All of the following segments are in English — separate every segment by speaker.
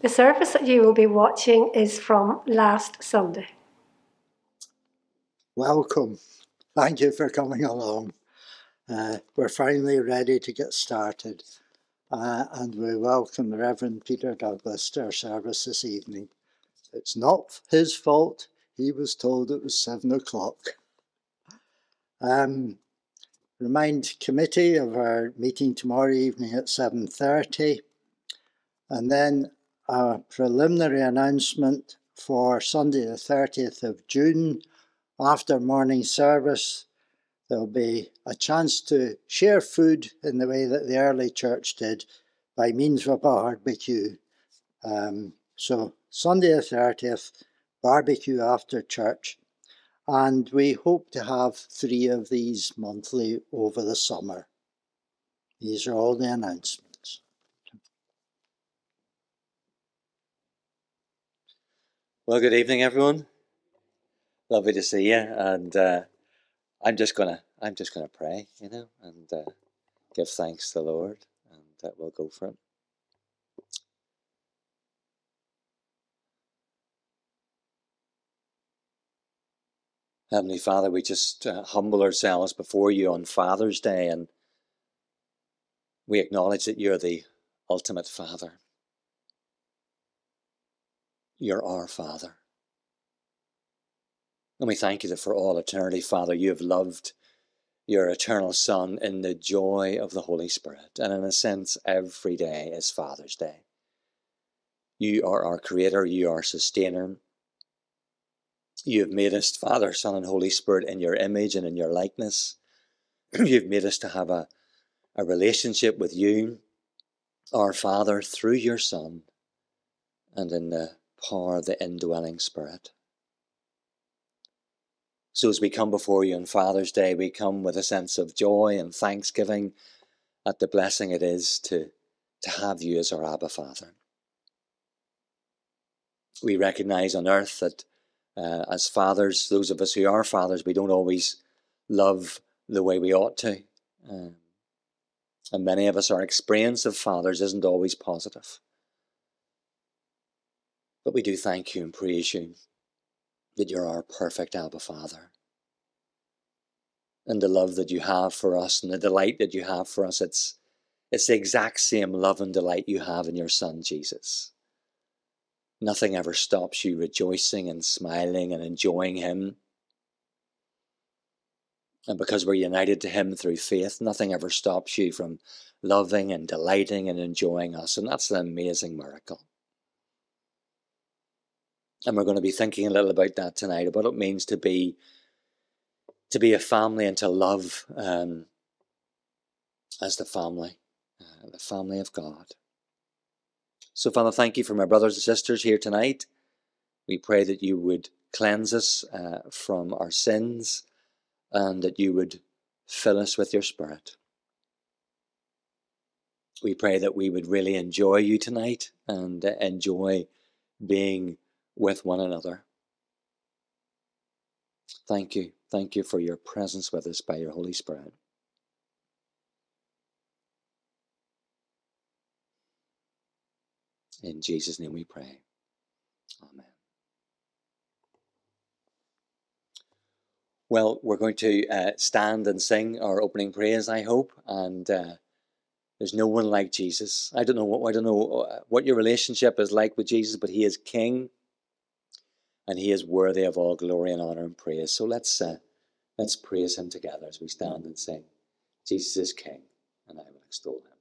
Speaker 1: The service that you will be watching is from last Sunday.
Speaker 2: Welcome. Thank you for coming along. Uh, we're finally ready to get started, uh, and we welcome the Reverend Peter Douglas to our service this evening. It's not his fault, he was told it was seven o'clock. Um, remind committee of our meeting tomorrow evening at 7.30 and then a preliminary announcement for Sunday the 30th of June after morning service there'll be a chance to share food in the way that the early church did by means of a barbecue. Um, so Sunday the 30th, barbecue after church. And we hope to have three of these monthly over the summer. These are all the announcements.
Speaker 3: Well, good evening, everyone. Lovely to see you, and uh, I'm just gonna, I'm just gonna pray, you know, and uh, give thanks to the Lord, and uh, we'll go for it. Heavenly Father, we just uh, humble ourselves before you on Father's Day and we acknowledge that you're the ultimate Father. You're our Father. And we thank you that for all eternity, Father, you have loved your eternal Son in the joy of the Holy Spirit. And in a sense, every day is Father's Day. You are our Creator, you are Sustainer, you have made us, Father, Son, and Holy Spirit, in your image and in your likeness. You've made us to have a, a relationship with you, our Father, through your Son, and in the power of the indwelling Spirit. So as we come before you on Father's Day, we come with a sense of joy and thanksgiving at the blessing it is to, to have you as our Abba Father. We recognize on earth that uh, as fathers, those of us who are fathers, we don't always love the way we ought to. Um, and many of us, our experience of fathers isn't always positive. But we do thank you and praise you that you're our perfect Abba Father. And the love that you have for us and the delight that you have for us, it's, it's the exact same love and delight you have in your Son, Jesus. Nothing ever stops you rejoicing and smiling and enjoying Him. And because we're united to Him through faith, nothing ever stops you from loving and delighting and enjoying us. And that's an amazing miracle. And we're going to be thinking a little about that tonight, about what it means to be to be a family and to love um, as the family, uh, the family of God. So, Father, thank you for my brothers and sisters here tonight. We pray that you would cleanse us uh, from our sins and that you would fill us with your Spirit. We pray that we would really enjoy you tonight and enjoy being with one another. Thank you. Thank you for your presence with us by your Holy Spirit. In Jesus' name we pray. Amen. Well, we're going to uh, stand and sing our opening praise, I hope, and uh, there's no one like Jesus. I don't know what I don't know uh, what your relationship is like with Jesus, but He is King, and He is worthy of all glory and honor and praise. So let's uh, let's praise Him together as we stand and sing. Jesus is King, and I will extol Him.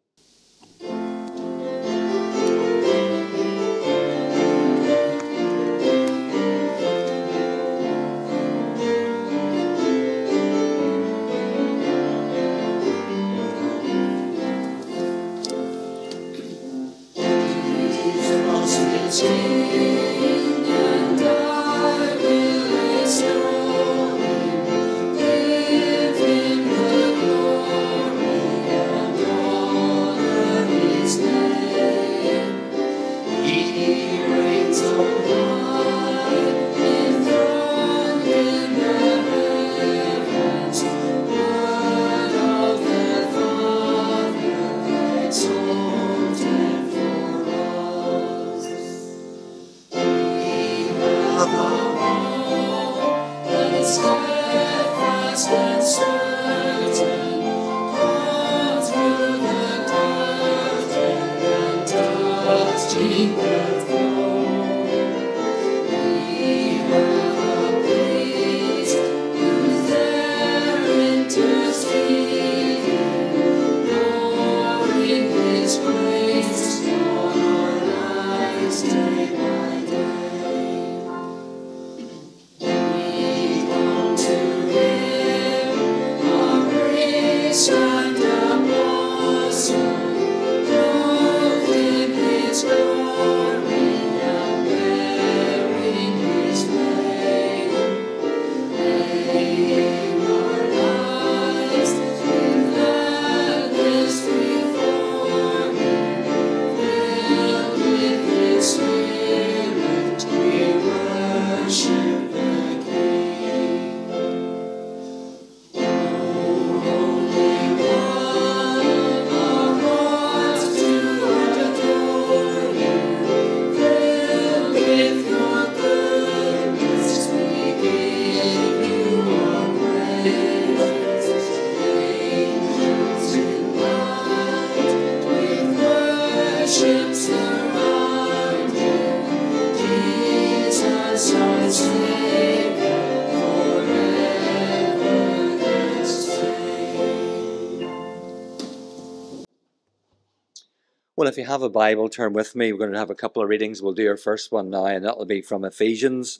Speaker 3: Have a Bible, turn with me. We're going to have a couple of readings. We'll do our first one now, and that'll be from Ephesians.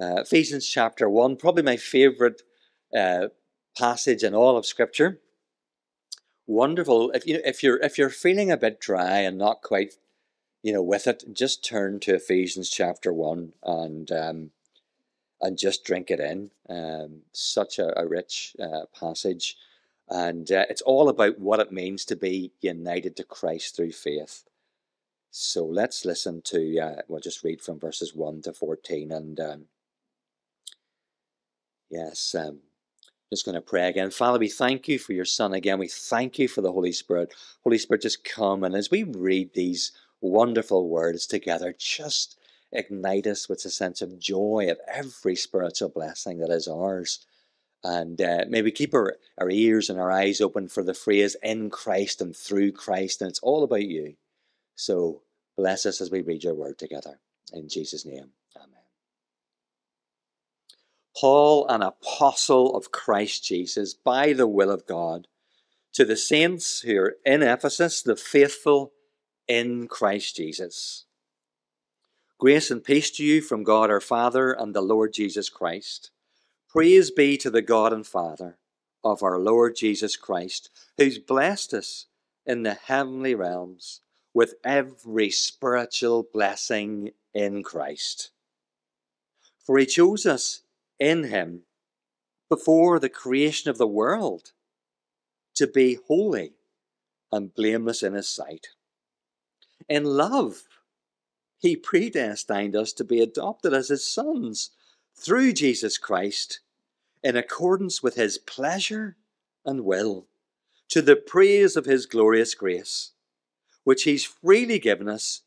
Speaker 3: Uh, Ephesians chapter 1, probably my favourite uh, passage in all of Scripture. Wonderful. If, you, if, you're, if you're feeling a bit dry and not quite you know, with it, just turn to Ephesians chapter 1 and, um, and just drink it in. Um, such a, a rich uh, passage. And uh, it's all about what it means to be united to Christ through faith. So let's listen to, uh, we'll just read from verses 1 to 14. And um, yes, um, just going to pray again. Father, we thank you for your Son again. We thank you for the Holy Spirit. Holy Spirit, just come. And as we read these wonderful words together, just ignite us with a sense of joy at every spiritual blessing that is ours and uh, maybe keep our, our ears and our eyes open for the phrase in Christ and through Christ, and it's all about you. So bless us as we read your word together. In Jesus' name, amen. Paul, an apostle of Christ Jesus, by the will of God, to the saints who are in Ephesus, the faithful in Christ Jesus. Grace and peace to you from God our Father and the Lord Jesus Christ. Praise be to the God and Father of our Lord Jesus Christ, who's blessed us in the heavenly realms with every spiritual blessing in Christ. For he chose us in him before the creation of the world to be holy and blameless in his sight. In love, he predestined us to be adopted as his sons through Jesus Christ in accordance with his pleasure and will to the praise of his glorious grace, which he's freely given us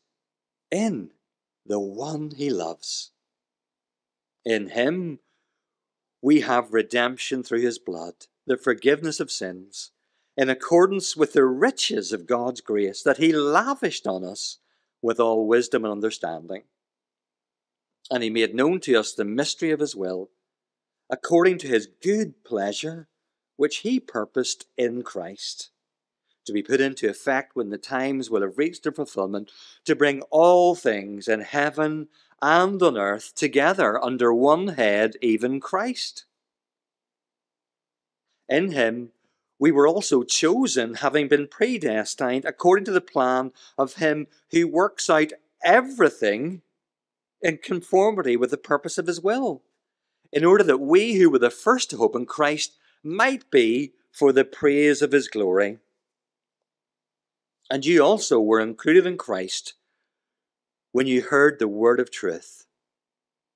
Speaker 3: in the one he loves. In him we have redemption through his blood, the forgiveness of sins, in accordance with the riches of God's grace that he lavished on us with all wisdom and understanding and he made known to us the mystery of his will, according to his good pleasure, which he purposed in Christ, to be put into effect when the times will have reached their fulfillment, to bring all things in heaven and on earth together under one head, even Christ. In him we were also chosen, having been predestined according to the plan of him who works out everything in conformity with the purpose of his will, in order that we who were the first to hope in Christ might be for the praise of his glory. And you also were included in Christ when you heard the word of truth,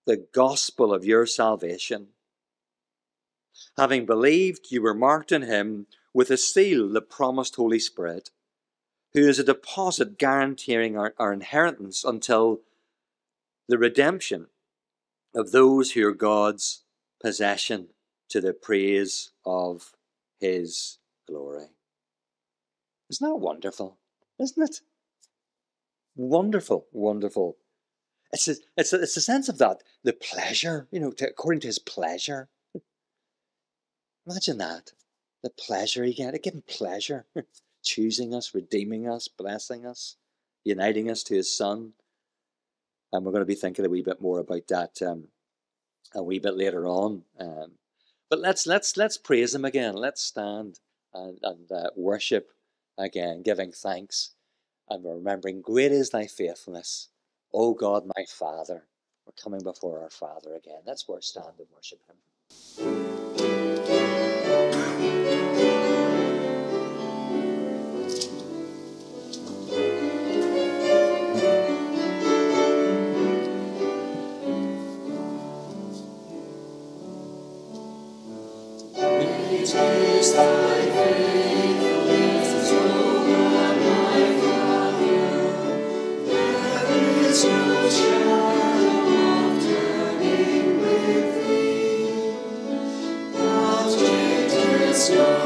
Speaker 3: the gospel of your salvation. Having believed, you were marked in him with a seal, the promised Holy Spirit, who is a deposit guaranteeing our, our inheritance until the redemption of those who are God's possession to the praise of his glory. Isn't that wonderful? Isn't it? Wonderful, wonderful. It's a, it's a, it's a sense of that, the pleasure, you know, to, according to his pleasure. Imagine that. The pleasure he get, give him pleasure, choosing us, redeeming us, blessing us, uniting us to his son. And we're going to be thinking a wee bit more about that um, a wee bit later on. Um, but let's let's let's praise him again. Let's stand and, and uh, worship again, giving thanks and remembering, great is thy faithfulness, O God, my Father. We're coming before our Father again. Let's stand and worship him. Let's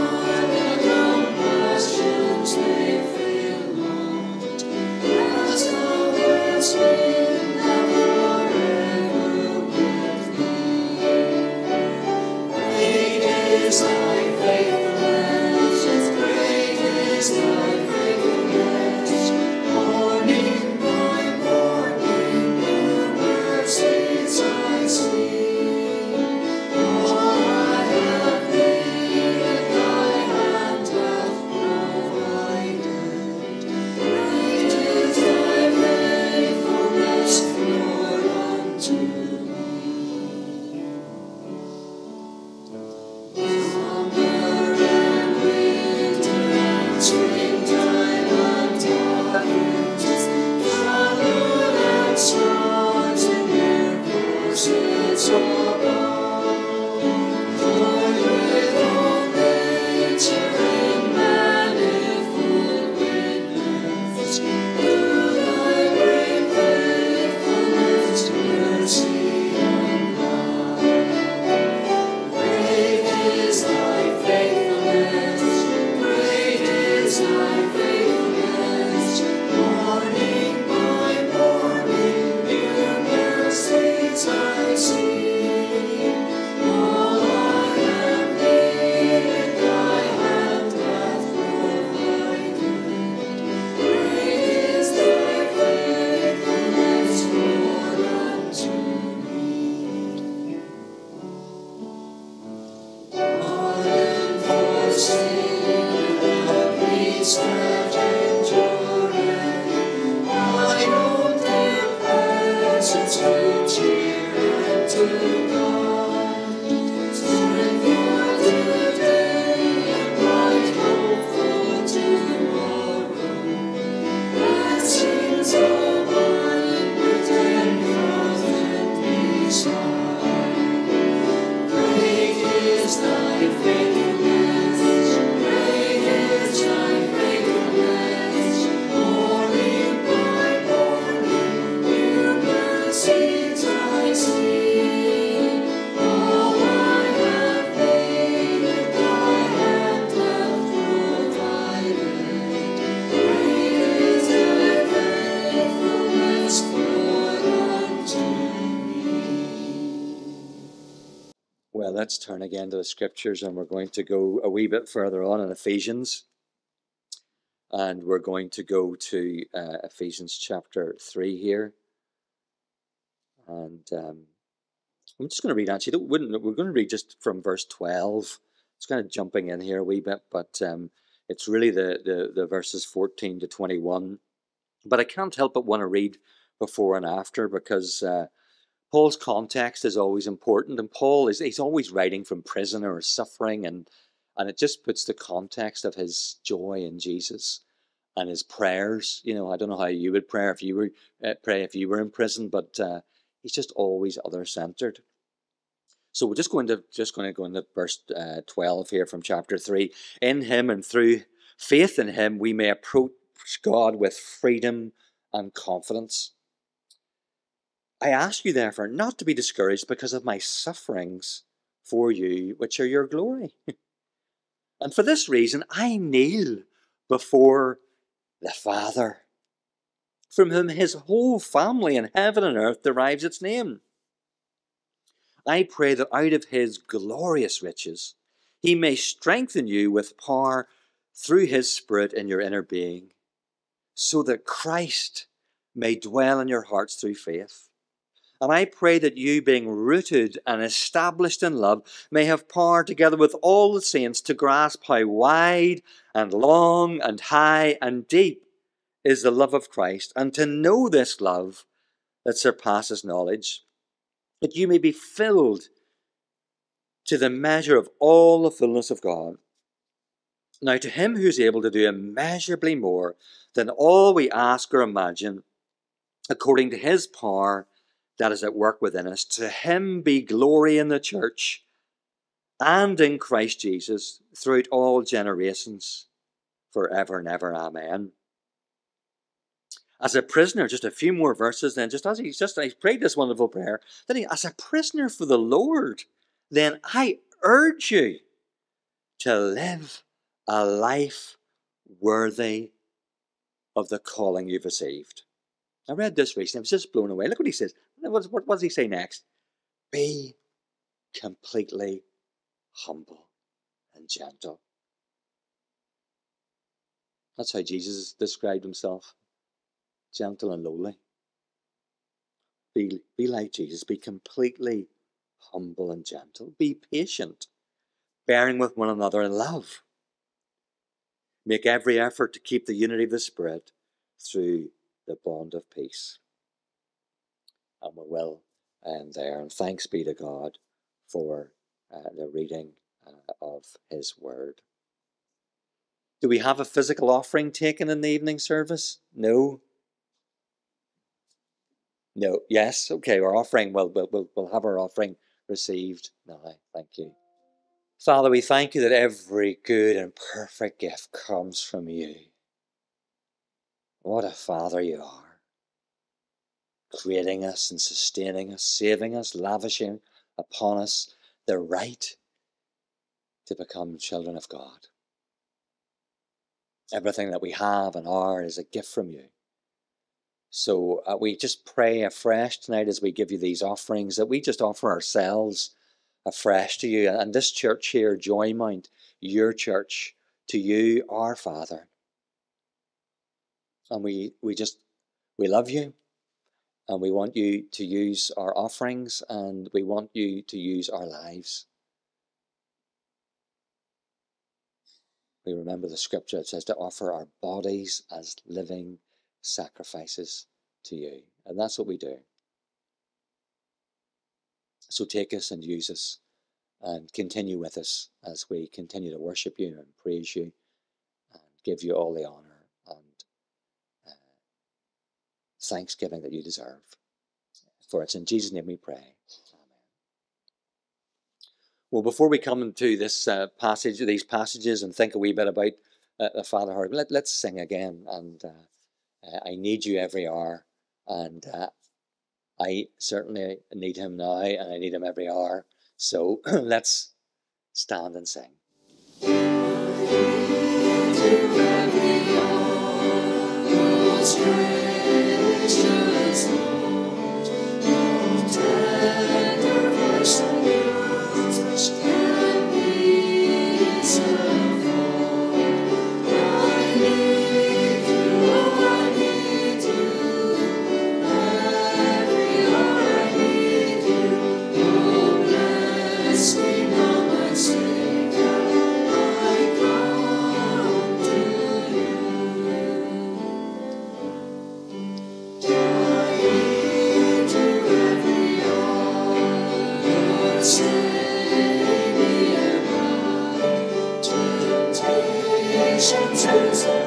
Speaker 3: turn again to the scriptures and we're going to go a wee bit further on in Ephesians. And we're going to go to uh, Ephesians chapter 3 here. And um, I'm just going to read actually, we're going to read just from verse 12. It's kind of jumping in here a wee bit, but um, it's really the, the, the verses 14 to 21. But I can't help but want to read before and after because uh, Paul's context is always important, and Paul is he's always writing from prison or suffering, and and it just puts the context of his joy in Jesus and his prayers. You know, I don't know how you would pray if you were uh, pray if you were in prison, but uh, he's just always other centered. So we're just going to just going to go into verse uh, twelve here from chapter three. In Him and through faith in Him, we may approach God with freedom and confidence. I ask you, therefore, not to be discouraged because of my sufferings for you, which are your glory. and for this reason, I kneel before the Father, from whom his whole family in heaven and earth derives its name. I pray that out of his glorious riches, he may strengthen you with power through his Spirit in your inner being, so that Christ may dwell in your hearts through faith. And I pray that you, being rooted and established in love, may have power together with all the saints to grasp how wide and long and high and deep is the love of Christ, and to know this love that surpasses knowledge, that you may be filled to the measure of all the fullness of God. Now, to him who is able to do immeasurably more than all we ask or imagine, according to his power that is at work within us, to him be glory in the church and in Christ Jesus throughout all generations, forever and ever. Amen. As a prisoner, just a few more verses then, just as he just he prayed this wonderful prayer, then he, as a prisoner for the Lord, then I urge you to live a life worthy of the calling you've received. I read this recently, I was just blown away. Look what he says. What, what, what does he say next? Be completely humble and gentle. That's how Jesus described himself gentle and lowly. Be, be like Jesus, be completely humble and gentle. Be patient, bearing with one another in love. Make every effort to keep the unity of the Spirit through the bond of peace. And we will end there. And thanks be to God for uh, the reading uh, of His Word. Do we have a physical offering taken in the evening service? No. No. Yes. Okay. Our offering. Well, we'll, we'll, we'll have our offering received now. Thank you. Father, we thank you that every good and perfect gift comes from you. What a Father you are, creating us and sustaining us, saving us, lavishing upon us the right to become children of God. Everything that we have and are is a gift from you. So uh, we just pray afresh tonight as we give you these offerings that we just offer ourselves afresh to you. And this church here, Joy Joymount, your church, to you, our Father. And we, we just, we love you. And we want you to use our offerings and we want you to use our lives. We remember the scripture, it says to offer our bodies as living sacrifices to you. And that's what we do. So take us and use us and continue with us as we continue to worship you and praise you and give you all the honor and uh, thanksgiving that you deserve. For it's in Jesus' name we pray. Amen. Well, before we come into this uh, passage, these passages, and think a wee bit about uh, the Father Heart, let, let's sing again and uh, I need you every hour, and uh, I certainly need him now, and I need him every hour. So let's stand and sing.
Speaker 4: You.
Speaker 3: 一生参禅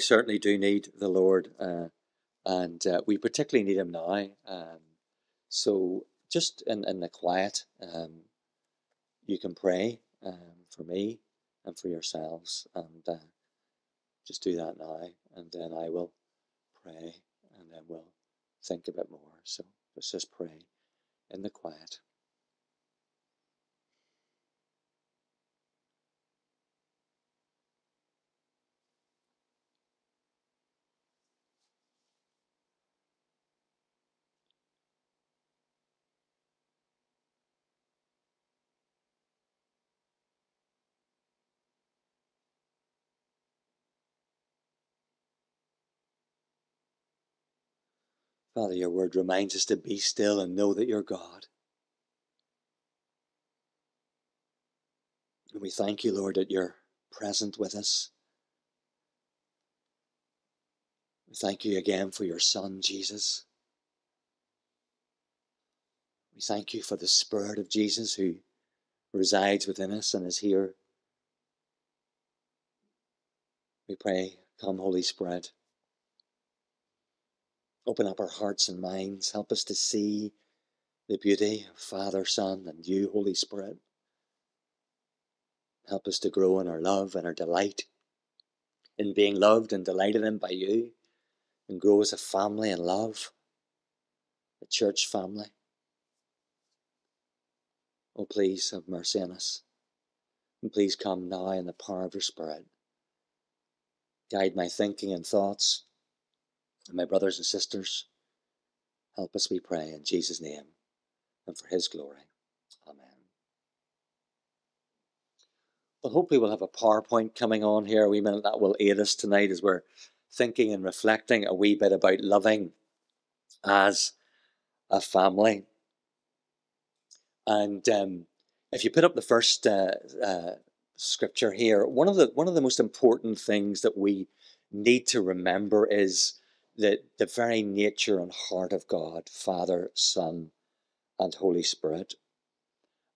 Speaker 3: we certainly do need the Lord, uh, and uh, we particularly need Him now. Um, so, just in, in the quiet, um, you can pray um, for me and for yourselves, and uh, just do that now, and then I will pray, and then we'll think a bit more. So, let's just pray in the quiet. Father, your word reminds us to be still and know that you're God. And we thank you, Lord, that you're present with us. We thank you again for your Son, Jesus. We thank you for the Spirit of Jesus who resides within us and is here. We pray, come, Holy Spirit. Open up our hearts and minds. Help us to see the beauty of Father, Son, and you, Holy Spirit. Help us to grow in our love and our delight in being loved and delighted in by you, and grow as a family in love, a church family. Oh, please have mercy on us. And please come now in the power of your Spirit. Guide my thinking and thoughts and my brothers and sisters, help us, we pray, in Jesus' name and for his glory. Amen. Well, hopefully, we'll have a PowerPoint coming on here a wee minute that will aid us tonight as we're thinking and reflecting a wee bit about loving as a family. And um, if you put up the first uh, uh, scripture here, one of the one of the most important things that we need to remember is the, the very nature and heart of God, Father, Son, and Holy Spirit.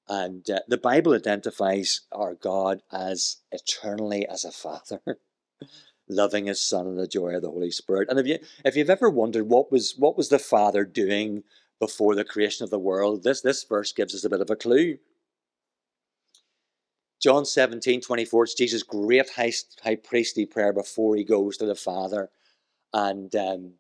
Speaker 3: And uh, the Bible identifies our God as eternally as a Father, loving His Son and the joy of the Holy Spirit. And if you if you've ever wondered what was what was the Father doing before the creation of the world, this this verse gives us a bit of a clue. John 17, 24, it's Jesus' great high, high priestly prayer before he goes to the Father. And um,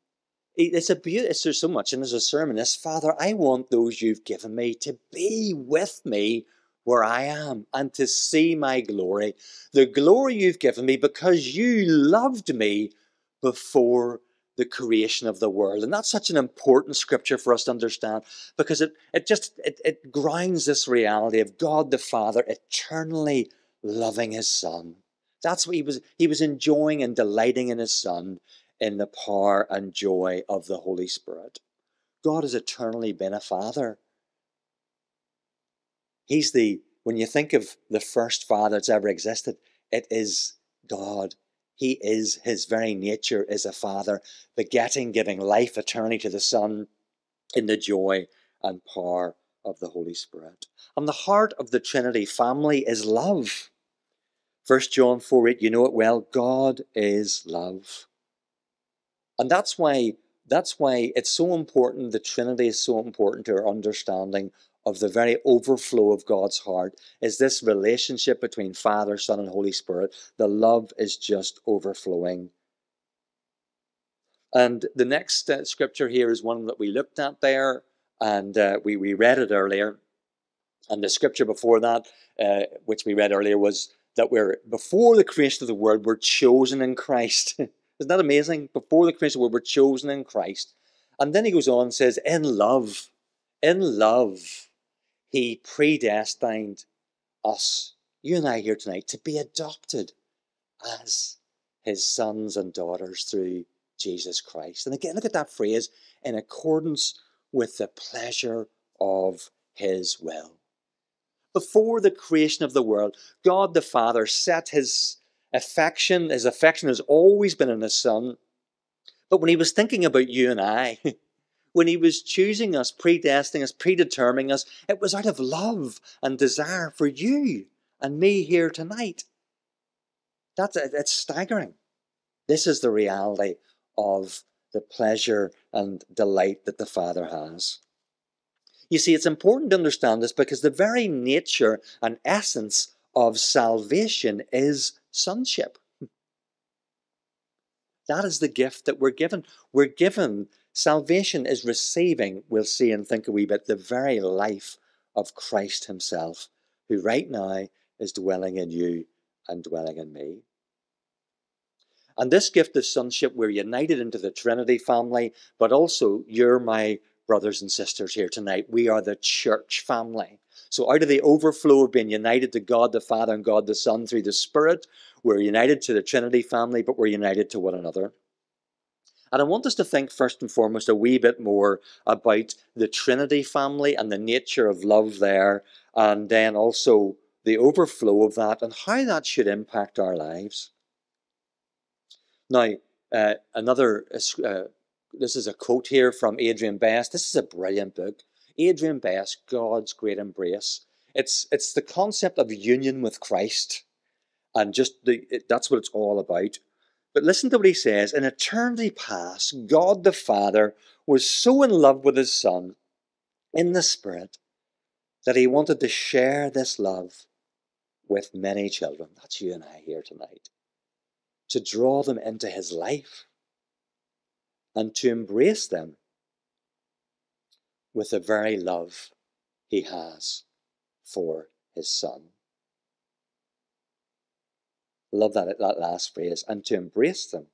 Speaker 3: it's a beauty. It's, there's so much, and there's a sermon. This Father, I want those you've given me to be with me where I am and to see my glory, the glory you've given me because you loved me before the creation of the world. And that's such an important scripture for us to understand because it, it just it, it this reality of God the Father eternally loving his Son. That's what he was he was enjoying and delighting in his Son in the power and joy of the Holy Spirit. God has eternally been a father. He's the, when you think of the first father that's ever existed, it is God. He is, his very nature is a father, begetting, giving life eternally to the Son in the joy and power of the Holy Spirit. And the heart of the Trinity family is love. 1 John 4 8, you know it well. God is love. And that's why that's why it's so important, the Trinity is so important to our understanding of the very overflow of God's heart, is this relationship between Father, Son, and Holy Spirit. The love is just overflowing. And the next uh, scripture here is one that we looked at there, and uh, we, we read it earlier. And the scripture before that, uh, which we read earlier, was that we're before the creation of the world, we're chosen in Christ. Isn't that amazing? Before the creation, of the world, we were chosen in Christ. And then he goes on and says, In love, in love, he predestined us, you and I here tonight, to be adopted as his sons and daughters through Jesus Christ. And again, look at that phrase in accordance with the pleasure of his will. Before the creation of the world, God the Father set his affection, his affection has always been in his son. But when he was thinking about you and I, when he was choosing us, predestining us, predetermining us, it was out of love and desire for you and me here tonight. That's it's staggering. This is the reality of the pleasure and delight that the Father has. You see, it's important to understand this because the very nature and essence of salvation is sonship. That is the gift that we're given. We're given salvation is receiving, we'll see and think a wee bit, the very life of Christ Himself, who right now is dwelling in you and dwelling in me. And this gift of sonship, we're united into the Trinity family, but also you're my brothers and sisters here tonight. We are the church family. So, out of the overflow of being united to God the Father and God the Son through the Spirit, we're united to the Trinity family, but we're united to one another. And I want us to think first and foremost a wee bit more about the Trinity family and the nature of love there, and then also the overflow of that and how that should impact our lives. Now, uh, another, uh, this is a quote here from Adrian Best. This is a brilliant book. Adrian Best, God's Great Embrace. It's, it's the concept of union with Christ. And just the, it, that's what it's all about. But listen to what he says. In eternity past, God the Father was so in love with his Son in the Spirit that he wanted to share this love with many children. That's you and I here tonight to draw them into his life and to embrace them with the very love he has for his son. Love that, that last phrase, and to embrace them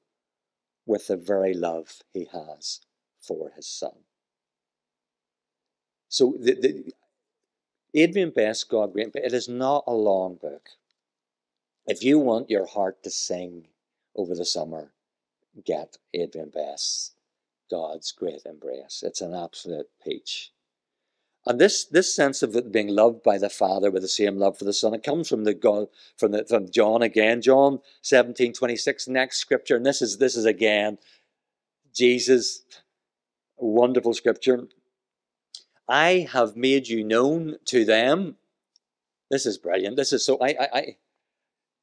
Speaker 3: with the very love he has for his son. So the, the Adrian Best, God Great, it is not a long book. If you want your heart to sing over the summer get Adrian Best's God's Great Embrace. It's an absolute peach. And this, this sense of being loved by the Father with the same love for the Son, it comes from the God from the from John again, John 17, 26, next scripture. And this is this is again Jesus, wonderful scripture. I have made you known to them. This is brilliant. This is so I I, I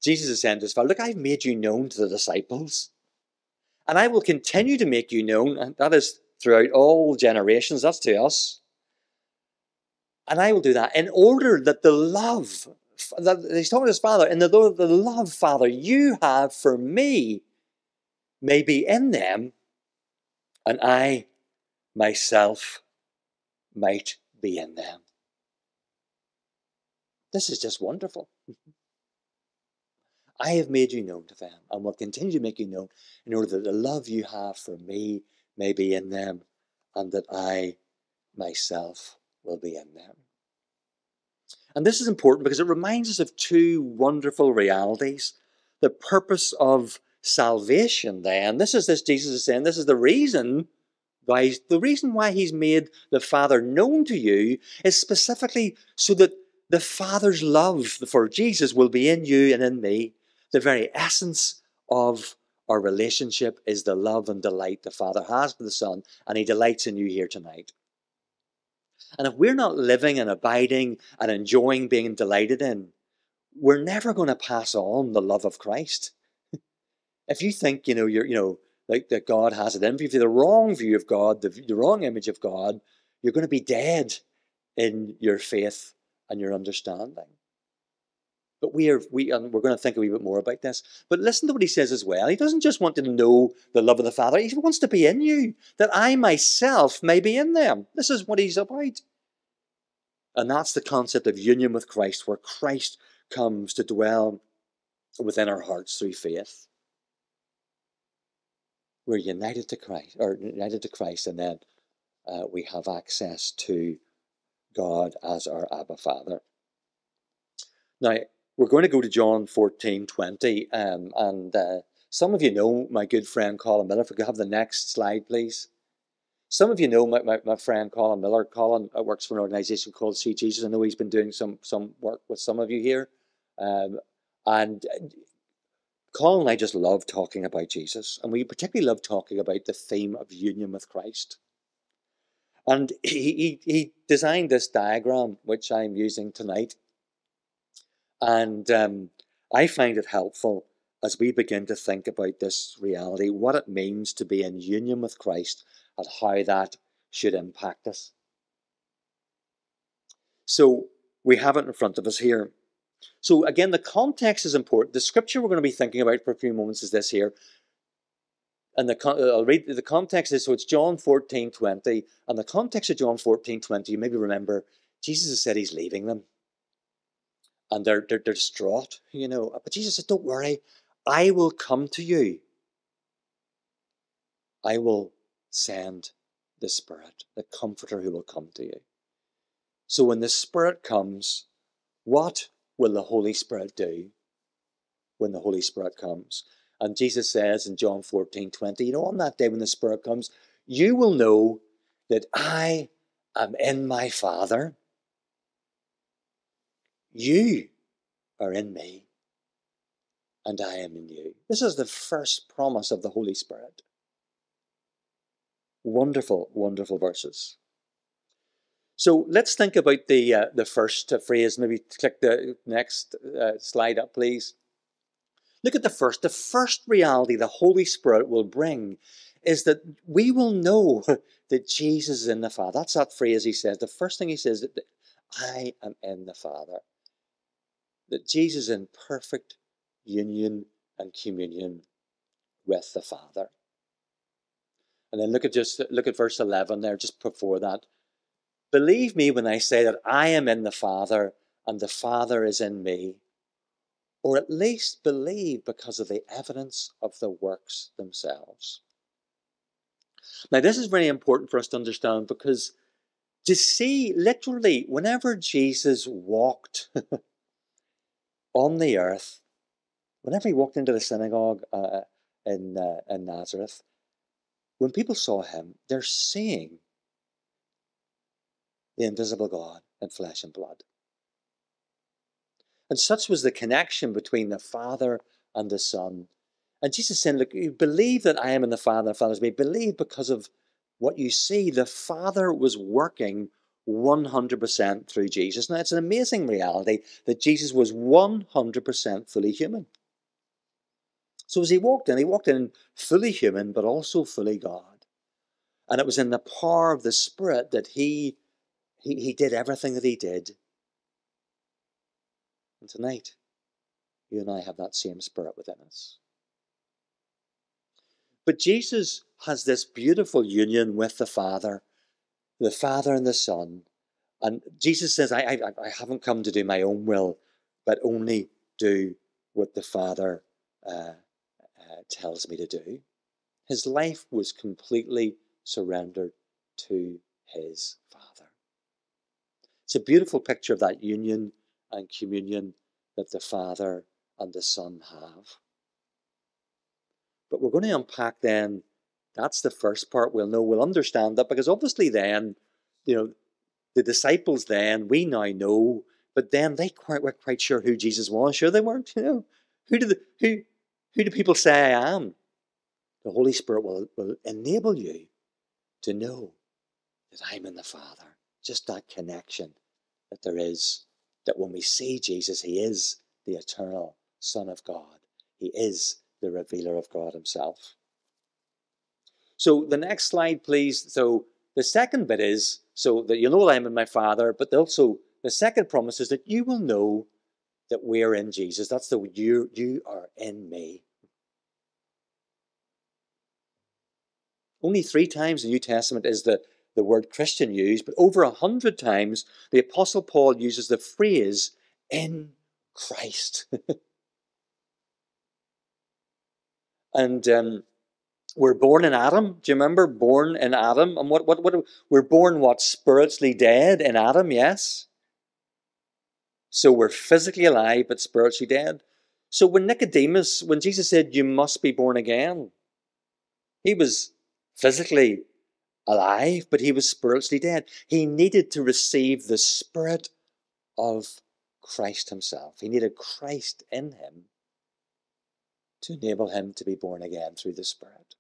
Speaker 3: Jesus is saying to his father, Look, I've made you known to the disciples, and I will continue to make you known. And that is throughout all generations, that's to us. And I will do that in order that the love, that he's talking to his father, and the, the love, Father, you have for me may be in them, and I myself might be in them. This is just wonderful. I have made you known to them and will continue to make you known in order that the love you have for me may be in them and that I myself will be in them. And this is important because it reminds us of two wonderful realities. The purpose of salvation, then, this is this Jesus is saying, this is the reason why the reason why he's made the Father known to you is specifically so that the Father's love for Jesus will be in you and in me. The very essence of our relationship is the love and delight the Father has for the Son, and He delights in you here tonight. And if we're not living and abiding and enjoying being delighted in, we're never going to pass on the love of Christ. if you think, you know, you're, you know, like that God has it in, if you the wrong view of God, the, the wrong image of God, you're going to be dead in your faith and your understanding. But we are we and we're going to think a wee bit more about this. But listen to what he says as well. He doesn't just want to know the love of the Father, he wants to be in you, that I myself may be in them. This is what he's about. And that's the concept of union with Christ, where Christ comes to dwell within our hearts through faith. We're united to Christ, or united to Christ, and then uh, we have access to God as our Abba Father. Now, we're going to go to John 14 20. Um, and uh, some of you know my good friend Colin Miller. If we could have the next slide, please. Some of you know my, my, my friend Colin Miller. Colin uh, works for an organization called See Jesus. I know he's been doing some, some work with some of you here. Um, and uh, Colin and I just love talking about Jesus. And we particularly love talking about the theme of union with Christ. And he, he, he designed this diagram, which I'm using tonight. And um, I find it helpful as we begin to think about this reality, what it means to be in union with Christ, and how that should impact us. So we have it in front of us here. So again, the context is important. The scripture we're going to be thinking about for a few moments is this here. And the I'll read the context is so it's John 14, 20. And the context of John 14, 20, you maybe remember Jesus has said he's leaving them. And they're, they're, they're distraught, you know. But Jesus said, Don't worry, I will come to you. I will send the Spirit, the Comforter who will come to you. So when the Spirit comes, what will the Holy Spirit do when the Holy Spirit comes? And Jesus says in John 14 20, you know, on that day when the Spirit comes, you will know that I am in my Father. You are in me, and I am in you. This is the first promise of the Holy Spirit. Wonderful, wonderful verses. So let's think about the uh, the first phrase. Maybe click the next uh, slide up, please. Look at the first. The first reality the Holy Spirit will bring is that we will know that Jesus is in the Father. That's that phrase he says. The first thing he says that I am in the Father. That Jesus is in perfect union and communion with the Father. And then look at just look at verse 11 there, just before that. Believe me when I say that I am in the Father and the Father is in me. Or at least believe because of the evidence of the works themselves. Now, this is very important for us to understand because to see literally, whenever Jesus walked on the earth, whenever he walked into the synagogue uh, in, uh, in Nazareth, when people saw him, they're seeing the invisible God in flesh and blood. And such was the connection between the Father and the Son. And Jesus said, Look, you believe that I am in the Father, and the Father is me. Believe because of what you see. The Father was working 100% through Jesus. Now, it's an amazing reality that Jesus was 100% fully human. So as he walked in, he walked in fully human, but also fully God. And it was in the power of the Spirit that he he, he did everything that he did. And tonight, you and I have that same spirit within us. But Jesus has this beautiful union with the Father, the Father and the Son. And Jesus says, I, I, I haven't come to do my own will, but only do what the Father uh, uh, tells me to do. His life was completely surrendered to his Father. It's a beautiful picture of that union and communion that the Father and the Son have. But we're going to unpack then, that's the first part. We'll know, we'll understand that because obviously then, you know, the disciples then, we now know, but then they quite, weren't quite sure who Jesus was. Sure they weren't, you know. Who do, the, who, who do people say I am? The Holy Spirit will, will enable you to know that I'm in the Father just that connection that there is, that when we see Jesus, he is the eternal Son of God. He is the revealer of God himself. So the next slide, please. So the second bit is so that you know I am in my Father, but also the second promise is that you will know that we're in Jesus. That's the you you are in me. Only three times in the New Testament is the the word Christian used, but over a hundred times the Apostle Paul uses the phrase in Christ. and um, we're born in Adam. Do you remember? Born in Adam. And what, what, what, we're born what? Spiritually dead in Adam, yes? So we're physically alive, but spiritually dead. So when Nicodemus, when Jesus said, You must be born again, he was physically alive, but he was spiritually dead. He needed to receive the Spirit of Christ himself. He needed Christ in him to enable him to be born again through the Spirit.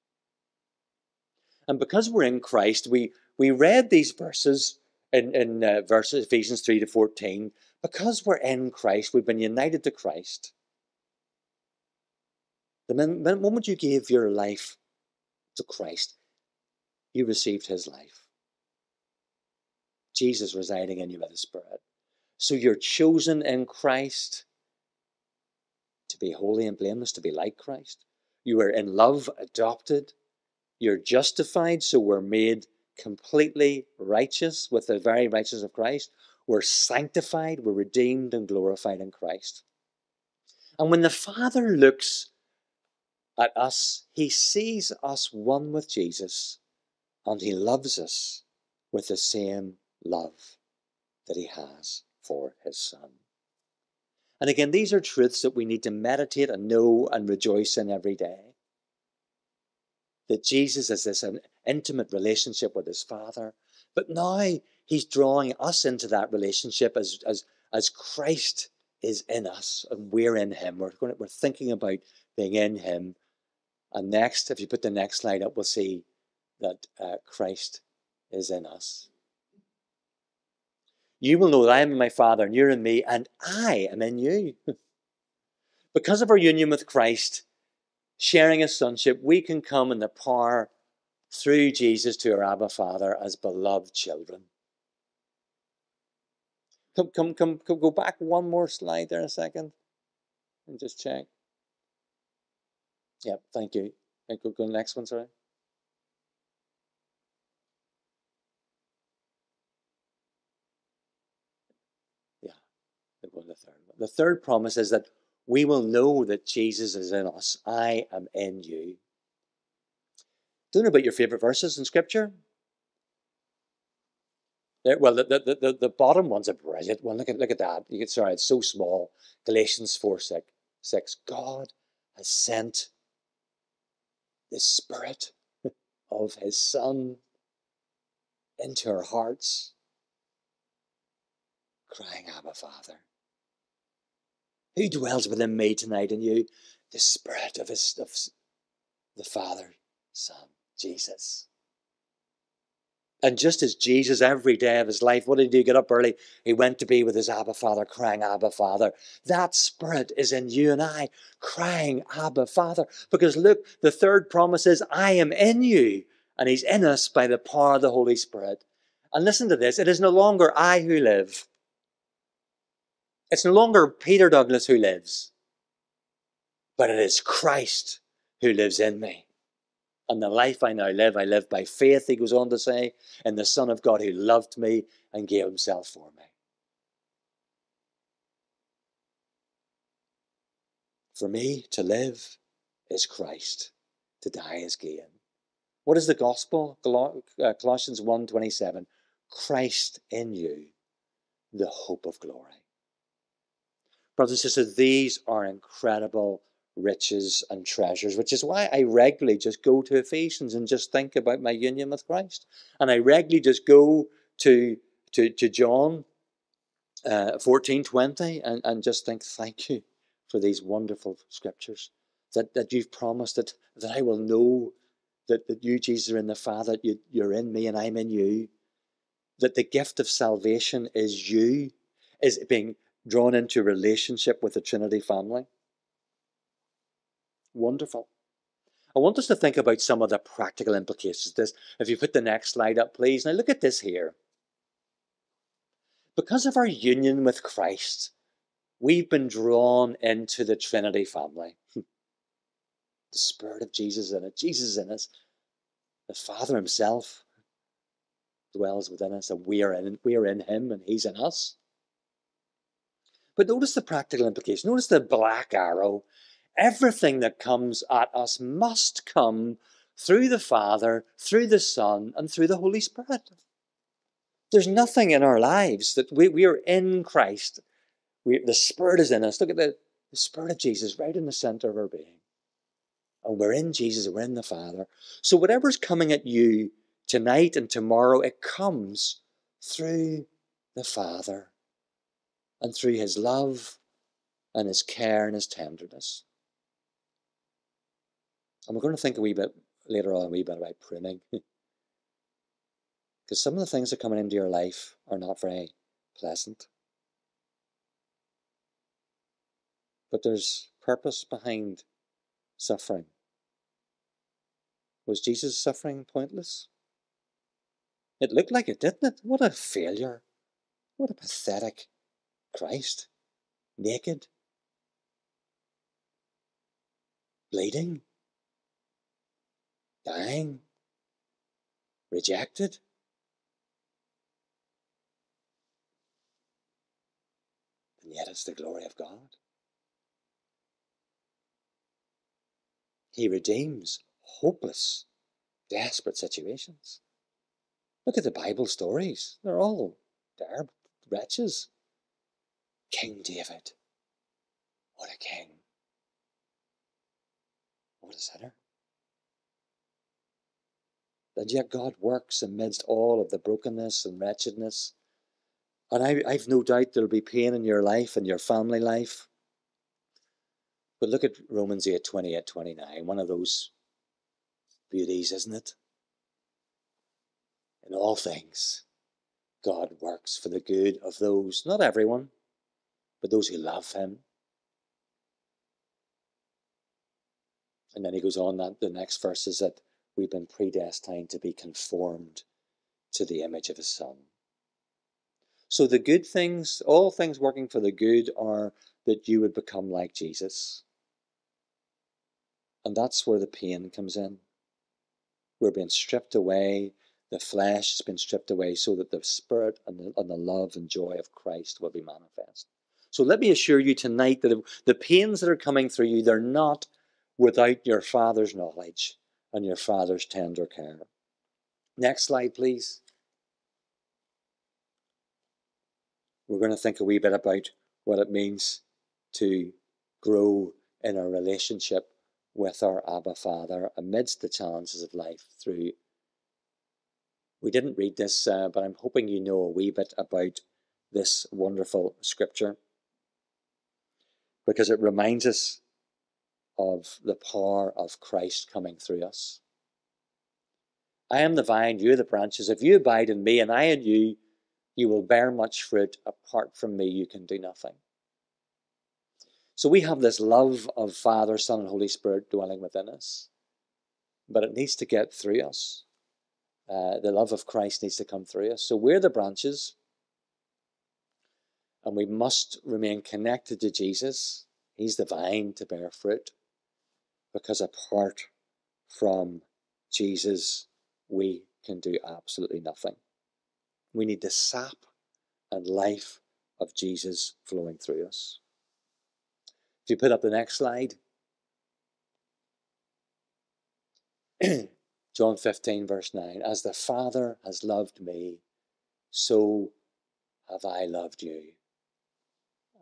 Speaker 3: And because we're in Christ, we, we read these verses in, in uh, verses Ephesians 3 to 14. Because we're in Christ, we've been united to Christ. The moment you gave your life to Christ, you received his life. Jesus residing in you by the Spirit. So you're chosen in Christ to be holy and blameless, to be like Christ. You are in love adopted. You're justified, so we're made completely righteous with the very righteousness of Christ. We're sanctified, we're redeemed and glorified in Christ. And when the Father looks at us, he sees us one with Jesus and he loves us with the same love that he has for his Son. And again, these are truths that we need to meditate and know and rejoice in every day. That Jesus has this an intimate relationship with his Father, but now he's drawing us into that relationship as, as, as Christ is in us and we're in him. We're, to, we're thinking about being in him. And next, if you put the next slide up, we'll see that uh, Christ is in us. You will know that I am in my Father, and you're in me, and I am in you. because of our union with Christ, sharing his sonship, we can come in the power through Jesus to our Abba Father as beloved children. Come, come, come, come, go back one more slide there a second and just check. Yep, thank you. Go, go to the next one, sorry. Yeah, go to the third. The third promise is that we will know that Jesus is in us. I am in you. Do you know about your favorite verses in Scripture? Well, the, the, the, the bottom one's a brilliant one. Look at, look at that. You get, sorry, it's so small. Galatians 4 6. 6. God has sent the Spirit of His Son into our hearts, crying, Abba, Father. Who dwells within me tonight in you? The Spirit of, his, of the Father, Son, Jesus. And just as Jesus, every day of his life, what did he do? Get up early. He went to be with his Abba Father, crying, Abba Father. That spirit is in you and I, crying, Abba Father. Because look, the third promise is, I am in you. And he's in us by the power of the Holy Spirit. And listen to this it is no longer I who live, it's no longer Peter Douglas who lives, but it is Christ who lives in me. And the life I now live, I live by faith, he goes on to say, in the Son of God who loved me and gave himself for me. For me to live is Christ, to die is gain. What is the gospel? Uh, Colossians 1:27. Christ in you, the hope of glory. Brothers and sisters, these are incredible riches and treasures, which is why I regularly just go to Ephesians and just think about my union with Christ. And I regularly just go to, to, to John uh, 14 20 and, and just think, thank you for these wonderful scriptures. That, that you've promised that, that I will know that, that you, Jesus, are in the Father, that you, you're in me and I'm in you. That the gift of salvation is you, is being drawn into relationship with the Trinity family. Wonderful. I want us to think about some of the practical implications of this. If you put the next slide up, please. Now look at this here. Because of our union with Christ, we've been drawn into the Trinity family. Hmm. the Spirit of Jesus in it. Jesus in us. The Father Himself dwells within us, and we are in we are in Him, and He's in us. But notice the practical implication. Notice the black arrow. Everything that comes at us must come through the Father, through the Son, and through the Holy Spirit. There's nothing in our lives that we, we are in Christ. We, the Spirit is in us. Look at the, the Spirit of Jesus right in the center of our being. And we're in Jesus, we're in the Father. So whatever's coming at you tonight and tomorrow, it comes through the Father and through his love and his care and his tenderness. And we're going to think a wee bit later on, a wee bit about pruning. Because some of the things that are coming into your life are not very pleasant. But there's purpose behind suffering. Was Jesus' suffering pointless? It looked like it, didn't it? What a failure. What a pathetic Christ. Naked. Bleeding. Dying. Rejected. And yet it's the glory of God. He redeems hopeless, desperate situations. Look at the Bible stories. They're all there, wretches. King David. What a king. What a sinner. And yet God works amidst all of the brokenness and wretchedness. And I, I've no doubt there'll be pain in your life and your family life. But look at Romans 8 28 29, one of those beauties, isn't it? In all things, God works for the good of those, not everyone, but those who love Him. And then he goes on that the next verse is that we've been predestined to be conformed to the image of his son. So the good things, all things working for the good are that you would become like Jesus. And that's where the pain comes in. We're being stripped away. The flesh has been stripped away so that the spirit and the, and the love and joy of Christ will be manifest. So let me assure you tonight that the pains that are coming through you, they're not without your Father's knowledge and your Father's tender care. Next slide, please. We're going to think a wee bit about what it means to grow in our relationship with our Abba Father amidst the challenges of life through. We didn't read this, uh, but I'm hoping you know a wee bit about this wonderful scripture because it reminds us of the power of Christ coming through us. I am the vine, you are the branches. If you abide in me and I in you, you will bear much fruit. Apart from me, you can do nothing. So we have this love of Father, Son, and Holy Spirit dwelling within us, but it needs to get through us. Uh, the love of Christ needs to come through us. So we're the branches, and we must remain connected to Jesus. He's the vine to bear fruit, because apart from Jesus, we can do absolutely nothing. We need the sap and life of Jesus flowing through us. If you put up the next slide, John 15, verse 9 As the Father has loved me, so have I loved you.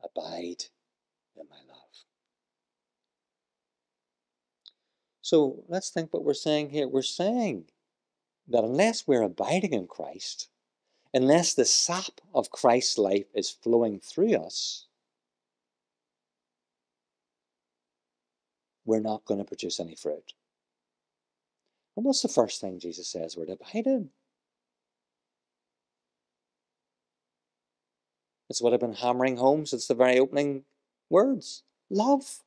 Speaker 3: Abide in my love. So let's think what we're saying here. We're saying that unless we're abiding in Christ, unless the sap of Christ's life is flowing through us, we're not going to produce any fruit. And what's the first thing Jesus says we're to abide in? It's what I've been hammering home since the very opening words love.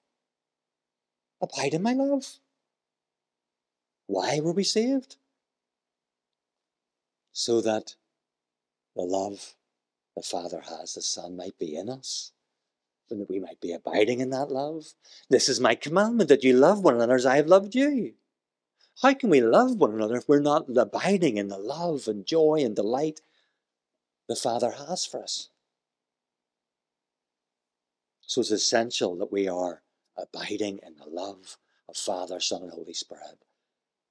Speaker 3: Abide in my love. Why were we saved? So that the love the Father has, the Son, might be in us and that we might be abiding in that love. This is my commandment that you love one another as I have loved you. How can we love one another if we're not abiding in the love and joy and delight the Father has for us? So it's essential that we are abiding in the love of Father, Son, and Holy Spirit,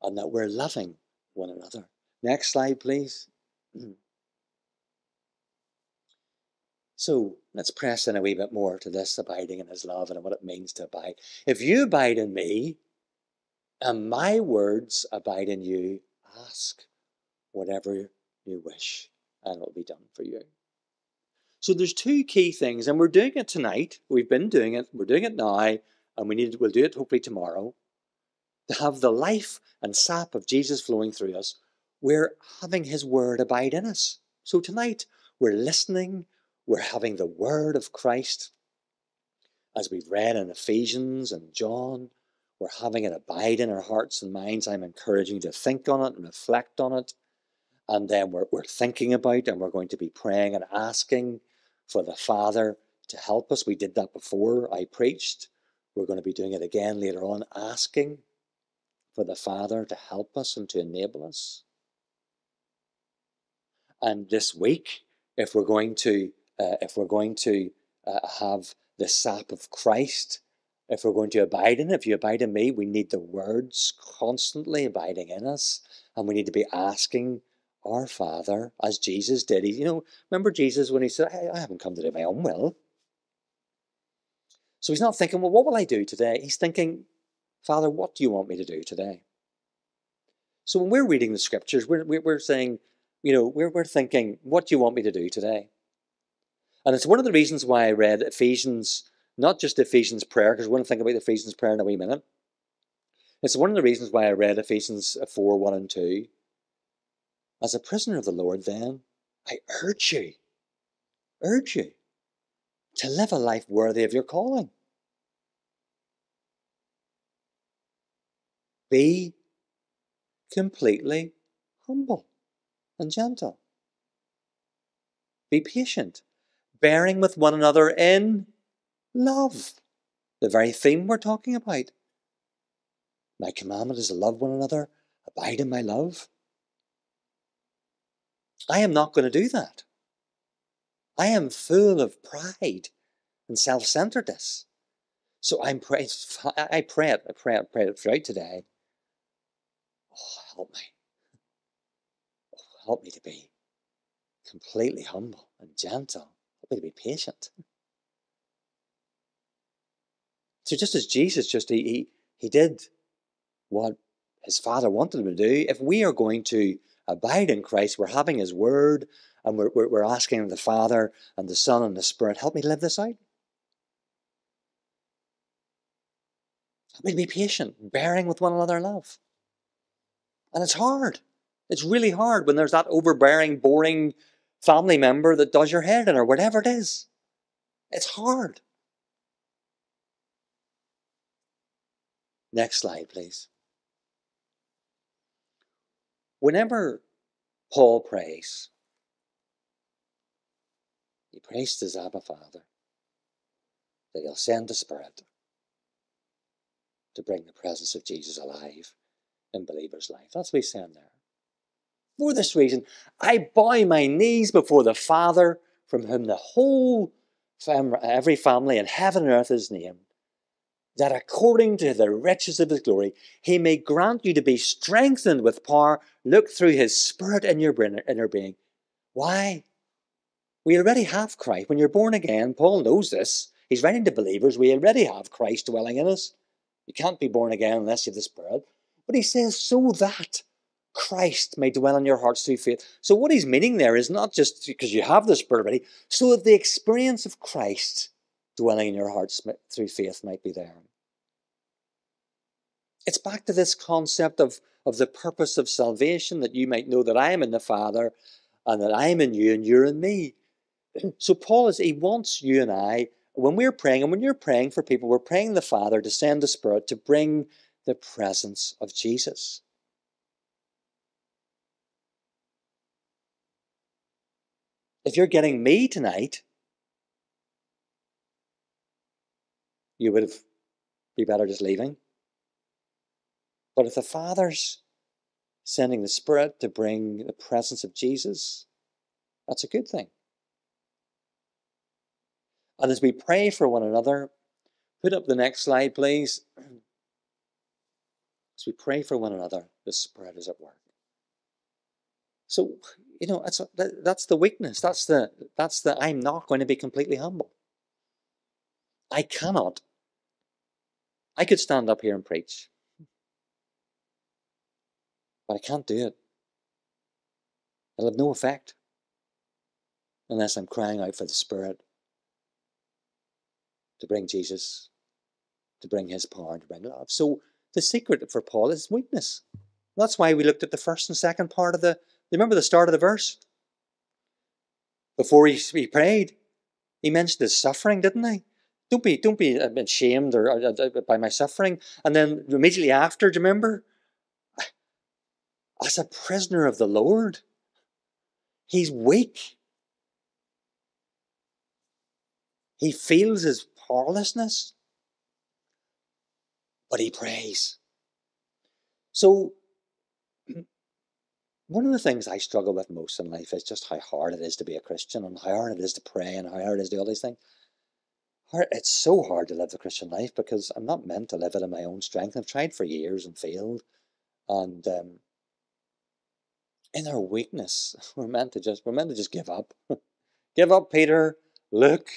Speaker 3: and that we're loving one another. Next slide, please. So let's press in a wee bit more to this abiding in his love and what it means to abide. If you abide in me and my words abide in you, ask whatever you wish and it'll be done for you. So there's two key things, and we're doing it tonight. We've been doing it, we're doing it now, and we need we'll do it hopefully tomorrow. To have the life and sap of Jesus flowing through us, we're having his word abide in us. So tonight we're listening, we're having the word of Christ, as we've read in Ephesians and John. we're having it abide in our hearts and minds. I'm encouraging you to think on it and reflect on it. And then we're, we're thinking about and we're going to be praying and asking for the Father to help us. We did that before I preached. We're going to be doing it again later on, asking for the Father to help us and to enable us. And this week, if we're going to, uh, if we're going to uh, have the sap of Christ, if we're going to abide in it, if you abide in me, we need the words constantly abiding in us, and we need to be asking our Father as Jesus did. He, you know, remember Jesus when he said, hey, "I haven't come to do my own will." So he's not thinking, "Well, what will I do today?" He's thinking, "Father, what do you want me to do today?" So when we're reading the scriptures, we're we're saying, you know, we're we're thinking, "What do you want me to do today?" And it's one of the reasons why I read Ephesians, not just Ephesians prayer, because we're going to think about the Ephesians prayer in a wee minute. It's one of the reasons why I read Ephesians 4 1 and 2. As a prisoner of the Lord, then, I urge you, urge you to live a life worthy of your calling. Be completely humble and gentle. Be patient bearing with one another in love. The very theme we're talking about. My commandment is to love one another, abide in my love. I am not going to do that. I am full of pride and self centeredness. So I'm pray, I pray it, I pray it, I pray it throughout today. Oh, help me. Oh, help me to be completely humble and gentle Help me to be patient. So just as Jesus just he he did what his father wanted him to do, if we are going to abide in Christ, we're having his word and we're, we're, asking the Father and the Son and the Spirit, help me live this out. Help me to be patient, bearing with one another in love. And it's hard. It's really hard when there's that overbearing, boring family member that does your head in or whatever it is. It's hard. Next slide, please. Whenever Paul prays, he prays to his Abba Father that he'll send the Spirit to bring the presence of Jesus alive in believers' life. That's what he's saying there. For this reason, I bow my knees before the Father, from whom the whole every family in heaven and earth is named, that according to the riches of his glory, he may grant you to be strengthened with power. Look through his spirit in your inner being. Why? We already have Christ. When you're born again, Paul knows this. He's writing to believers. We already have Christ dwelling in us. You can't be born again unless you have the Spirit. But he says, so that Christ may dwell in your hearts through faith. So, what he's meaning there is not just because you have the Spirit already, so that the experience of Christ dwelling in your hearts through faith might be there. It's back to this concept of, of the purpose of salvation that you might know that I am in the Father and that I am in you and you're in me. So, Paul is, he wants you and I, when we're praying, and when you're praying for people, we're praying the Father to send the Spirit to bring the presence of Jesus. If you're getting me tonight, you would have be better just leaving. But if the Father's sending the Spirit to bring the presence of Jesus, that's a good thing. And as we pray for one another, put up the next slide, please. As we pray for one another, the Spirit is at work. So you know, that's that, that's the weakness. That's the that's the I'm not going to be completely humble. I cannot. I could stand up here and preach, but I can't do it. It'll have no effect unless I'm crying out for the Spirit to bring Jesus, to bring His power, and to bring love. So the secret for Paul is weakness. That's why we looked at the first and second part of the Remember the start of the verse? Before he, he prayed, he mentioned his suffering, didn't he? Don't be, don't be ashamed or, or, or by my suffering. And then immediately after, do you remember? As a prisoner of the Lord, he's weak. He feels his powerlessness, but he prays. So, one of the things I struggle with most in life is just how hard it is to be a Christian and how hard it is to pray and how hard it is to do all these things. It's so hard to live the Christian life because I'm not meant to live it in my own strength. I've tried for years and failed. And um, in our weakness, we're meant to just we're meant to just give up. give up, Peter. Look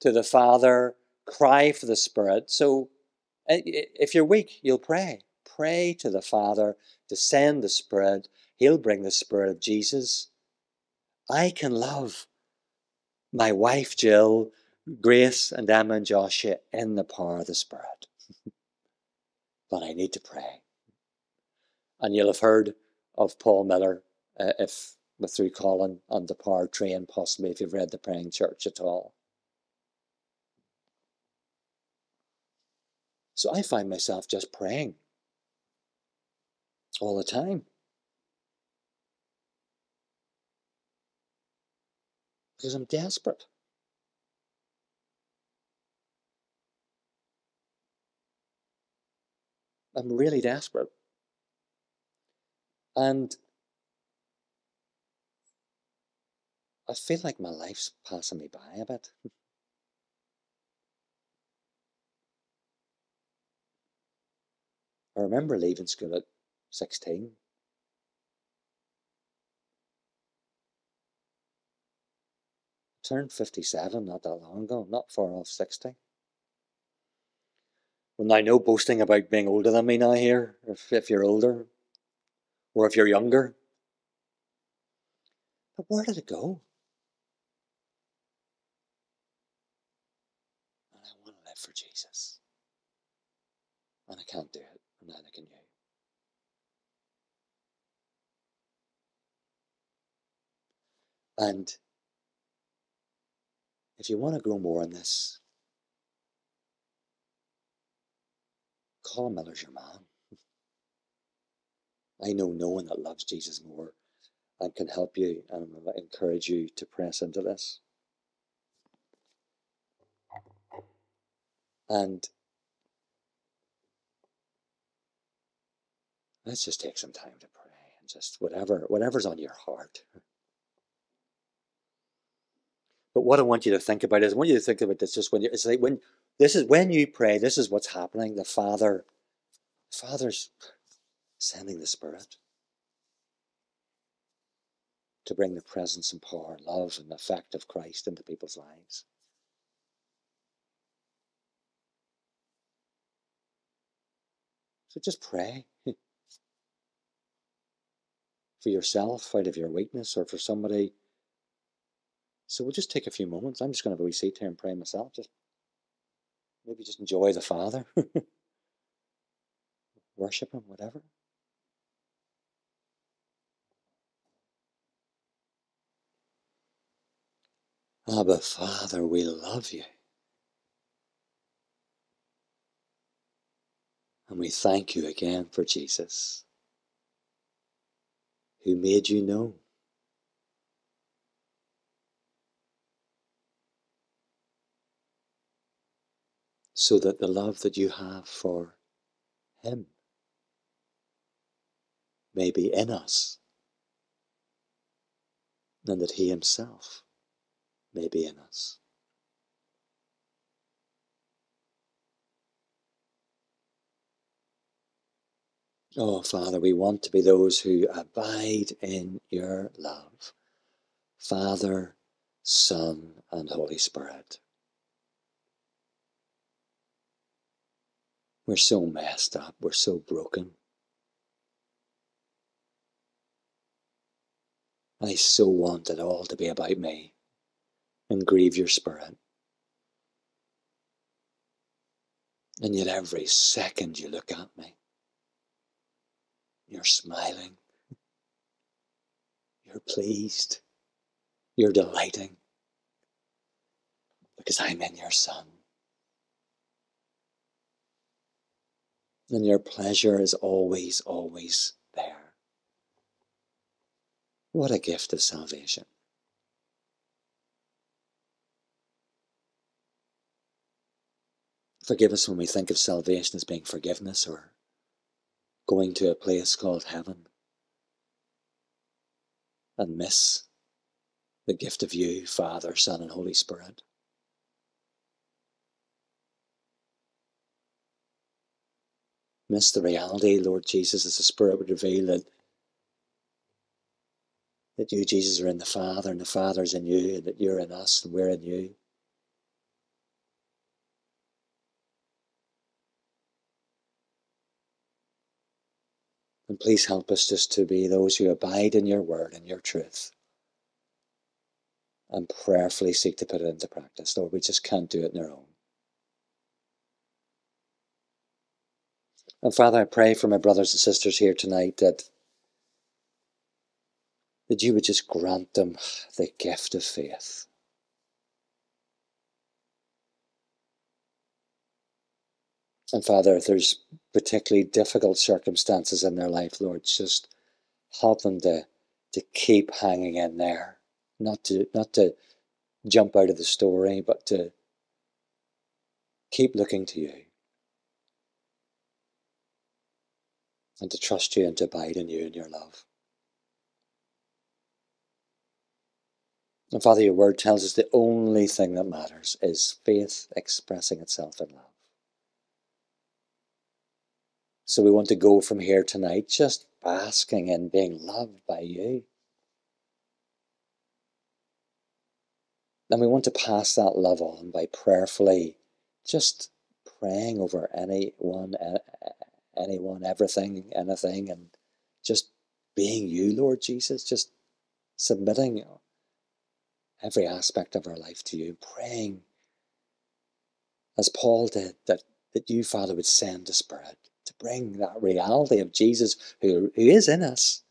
Speaker 3: to the Father. Cry for the Spirit. So, eh, eh, if you're weak, you'll pray. Pray to the Father to send the Spirit. He'll bring the Spirit of Jesus. I can love my wife Jill, Grace, and Emma and Joshua in the power of the Spirit. but I need to pray. And you'll have heard of Paul Miller uh, if through Colin on the power train, possibly if you've read the Praying Church at all. So I find myself just praying all the time. Because I'm desperate. I'm really desperate. And I feel like my life's passing me by a bit. I remember leaving school at 16. turned 57 not that long ago, not far off 60. Well, now, no boasting about being older than me now here, if, if you're older, or if you're younger. But where did it go? And I want to live for Jesus. And I can't do it, and neither can you. And if you want to grow more in this, Colin Miller's your man. I know no one that loves Jesus more and can help you um, and encourage you to press into this. And let's just take some time to pray and just whatever whatever's on your heart. But what I want you to think about is I want you to think about this just when you it's like when this is when you pray, this is what's happening. The Father, Father's sending the Spirit to bring the presence and power, love, and effect of Christ into people's lives. So just pray for yourself out of your weakness or for somebody so we'll just take a few moments. I'm just going to have a wee seat here and pray myself. Just maybe just enjoy the Father, worship Him, whatever. Abba, Father, we love you. And we thank you again for Jesus, who made you known. so that the love that you have for Him may be in us, and that He Himself may be in us. Oh, Father, we want to be those who abide in your love. Father, Son, and Holy Spirit. We're so messed up. We're so broken. I so want it all to be about me and grieve your spirit. And yet, every second you look at me, you're smiling, you're pleased, you're delighting, because I'm in your Son. And your pleasure is always, always there. What a gift of salvation! Forgive us when we think of salvation as being forgiveness or going to a place called heaven and miss the gift of you, Father, Son, and Holy Spirit. Miss the reality, Lord Jesus, as the Spirit would reveal that, that you, Jesus, are in the Father, and the Father is in you, and that you're in us, and we're in you. Please help us just to be those who abide in your word and your truth and prayerfully seek to put it into practice. Lord, we just can't do it on our own. And Father, I pray for my brothers and sisters here tonight that, that you would just grant them the gift of faith. And Father, if there's particularly difficult circumstances in their life, Lord, just help them to, to keep hanging in there, not to not to jump out of the story, but to keep looking to you. And to trust you and to abide in you and your love. And Father, your word tells us the only thing that matters is faith expressing itself in love. So we want to go from here tonight just basking in being loved by you. And we want to pass that love on by prayerfully just praying over anyone, anyone, everything, anything, and just being you, Lord Jesus, just submitting every aspect of our life to you, praying as Paul did that, that you, Father, would send the Spirit to bring that reality of Jesus who, who is in us.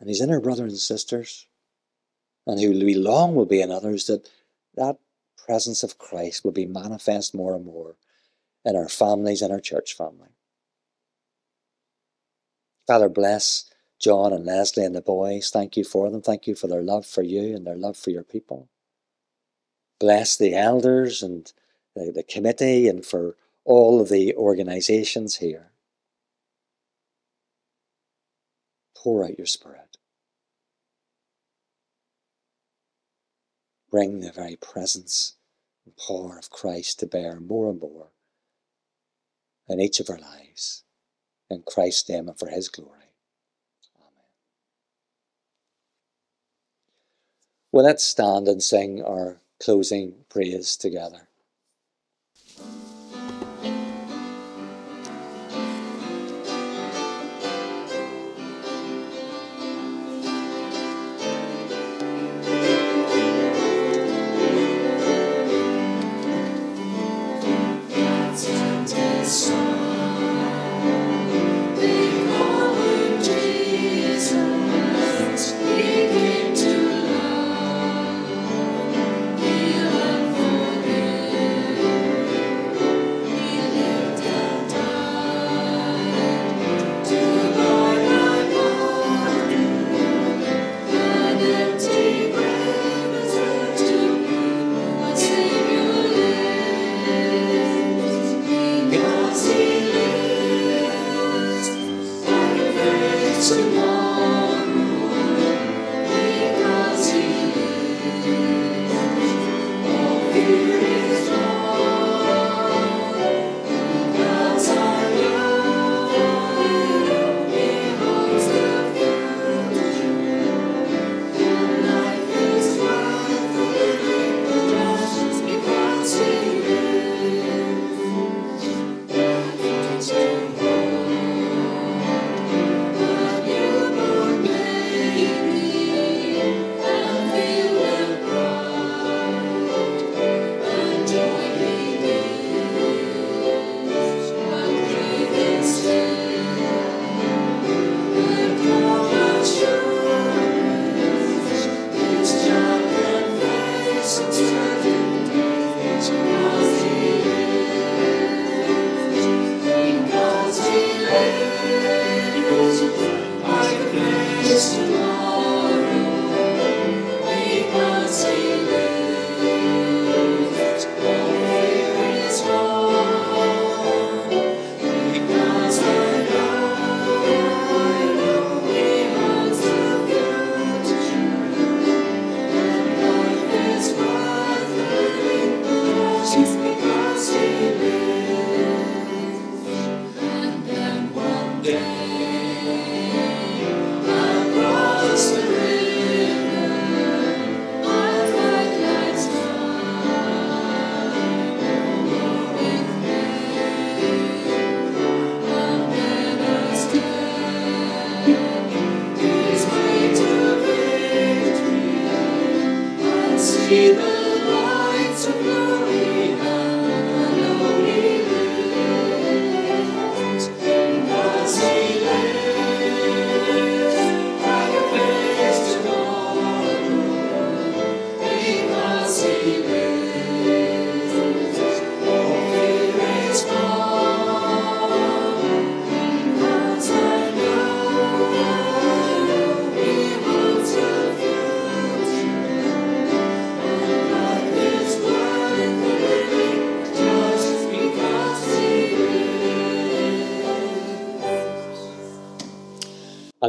Speaker 3: And he's in our brothers and sisters, and who we long will be in others, that that presence of Christ will be manifest more and more in our families and our church family. Father, bless John and Leslie and the boys. Thank you for them. Thank you for their love for you and their love for your people. Bless the elders and the, the committee and for all of the organizations here. Pour out your Spirit. Bring the very presence and power of Christ to bear more and more in each of our lives. In Christ's name and for his glory. Amen. Well, let's stand and sing our closing praise together.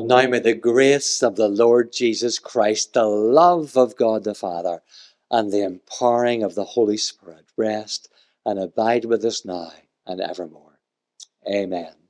Speaker 3: Now may the grace of the Lord Jesus Christ, the love of God the Father, and the empowering of the Holy Spirit rest and abide with us now and evermore. Amen.